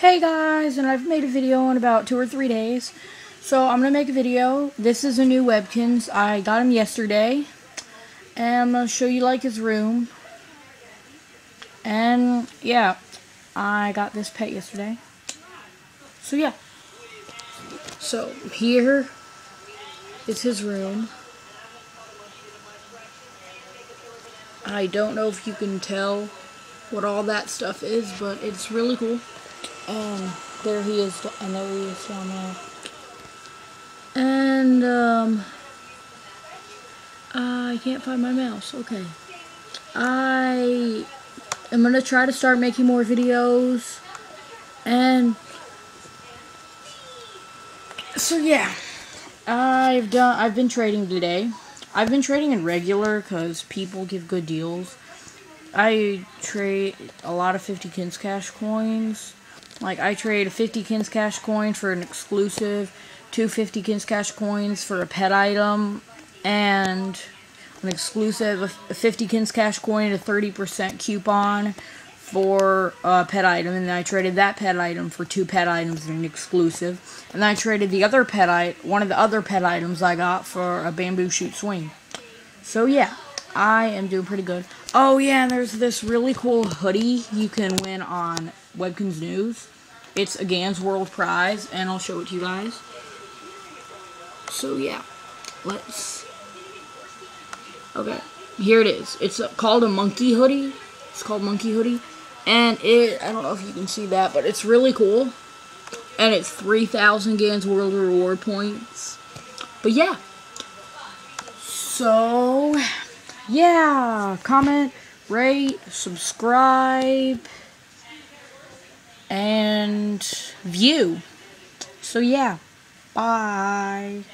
Hey guys, and I've made a video in about two or three days. So I'm going to make a video. This is a new Webkinz. I got him yesterday. And I'm going to show you like his room. And yeah, I got this pet yesterday. So yeah. So here is his room. I don't know if you can tell what all that stuff is, but it's really cool. And there he is, and there he is down there. And, um, I can't find my mouse. Okay. I am going to try to start making more videos. And, so yeah. I've done, I've been trading today. I've been trading in regular because people give good deals. I trade a lot of 50 KinzCash coins. Like, I trade a 50 KinzCash coin for an exclusive, 250 KinzCash coins for a pet item, and an exclusive, a 50 KinzCash coin, a 30% coupon for a pet item, and then I traded that pet item for two pet items and an exclusive, and then I traded the other pet I one of the other pet items I got for a bamboo shoot swing. So yeah, I am doing pretty good. Oh yeah, and there's this really cool hoodie you can win on Webkinz News. It's a Ganz World prize, and I'll show it to you guys. So yeah, let's. Okay, here it is. It's called a monkey hoodie. It's called monkey hoodie, and it. I don't know if you can see that, but it's really cool. And it's 3,000 Ganz World reward points. But yeah. So, yeah. Comment, rate, subscribe and view. So yeah, bye.